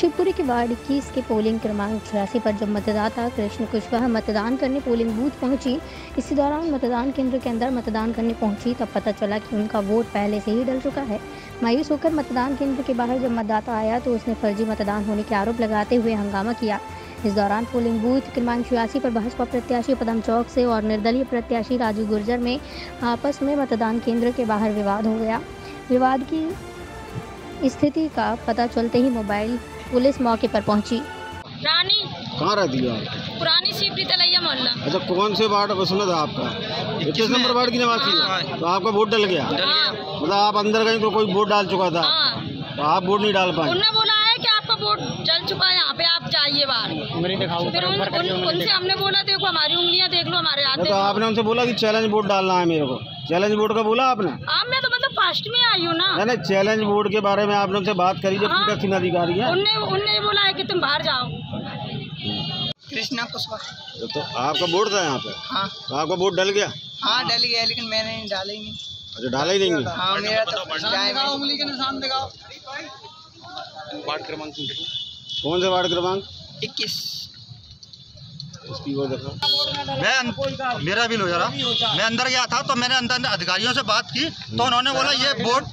शिवपुरी के वार्ड इक्कीस के पोलिंग क्रमांक छियासी पर जब मतदाता कृष्ण कुशवाहा मतदान करने पोलिंग बूथ पहुँची, इसी दौरान मतदान केंद्र के अंदर मतदान करने पहुँची, तब पता चला कि उनका वोट पहले से ही डल चुका है। मायूस होकर मतदान केंद्र के बाहर जब मतदाता आया तो उसने फर्जी मतदान होने के आरोप लगाते हुए हंगामा किया। इस दौरान पोलिंग बूथ क्रमांक छियासी पर भाजपा प्रत्याशी पदम चौक से और निर्दलीय प्रत्याशी राजू गुर्जर में आपस में मतदान केंद्र के बाहर विवाद हो गया। विवाद की स्थिति का पता चलते ही मोबाइल पुलिस मौके पर पहुँची। रानी। कहाँ रहती है पुरानी सीपरी तलैया मोहल्ला। अच्छा कौन से वार्ड उसमें था आपका? इक्कीस नंबर वार्ड की निवासी है? तो आपका वोट डल गया? हाँ मतलब आप अंदर गए तो कोई वोट डाल चुका था? हाँ। तो आप वोट नहीं डाल पाए? उनने बोला है कि आपका वोट जल चुका है यहाँ पे आप जाइए बाहर। फिर उनसे हमने बोला देखो हमारी उंगलियाँ देख लो हमारे हाथ तो आपने उनसे बोला की चैलेंज वोट डालना है मेरे को। चैलेंज वोट का बोला आपने? अब मैं तो मतलब फ़र्स्ट में आई हूँ ना? नहीं नहीं चैलेंज वोट के बारे में आपने उनसे बात करी जब हाँ। पीठासीन अधिकारी है। उनने उनने बोला है कि तुम बाहर जाओ। कृष्णा कुशवाहा। तो आपका बोर्ड था यहाँ पे? हाँ। तो आपका बोर्ड डल गया? हाँ डल गया लेकिन मैंने नहीं डाला ही नहीं। अच्छा डाला ही देंगे हाँ मेरा तो उंगली के निशान दिखाओ। कौन सा वार्ड क्रमांक? इक्कीस। देखो। मैं अं- मेरा भी लो जरा। मैं अंदर गया था तो मैंने अंदर अधिकारियों से बात की तो उन्होंने बोला ये वोट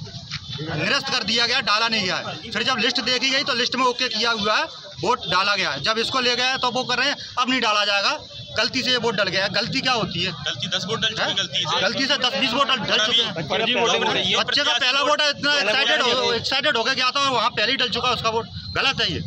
निरस्त कर दिया गया डाला नहीं गया है। फिर जब लिस्ट देखी गई तो लिस्ट में ओके किया हुआ है वोट डाला गया है। जब इसको ले गए तो वो कर रहे हैं अब नहीं डाला जाएगा। गलती से ये वोट डल गया है। गलती क्या होती है? गलती दस वोट डल चुकी गलती से। गलती से दस बीस वोट डल चुके हैं। हो रही है बच्चे का पहला वोट है इतना एक्साइटेड एक्साइटेड होकर गया था और वहाँ पहले ही डल चुका है उसका वोट गलत है ये।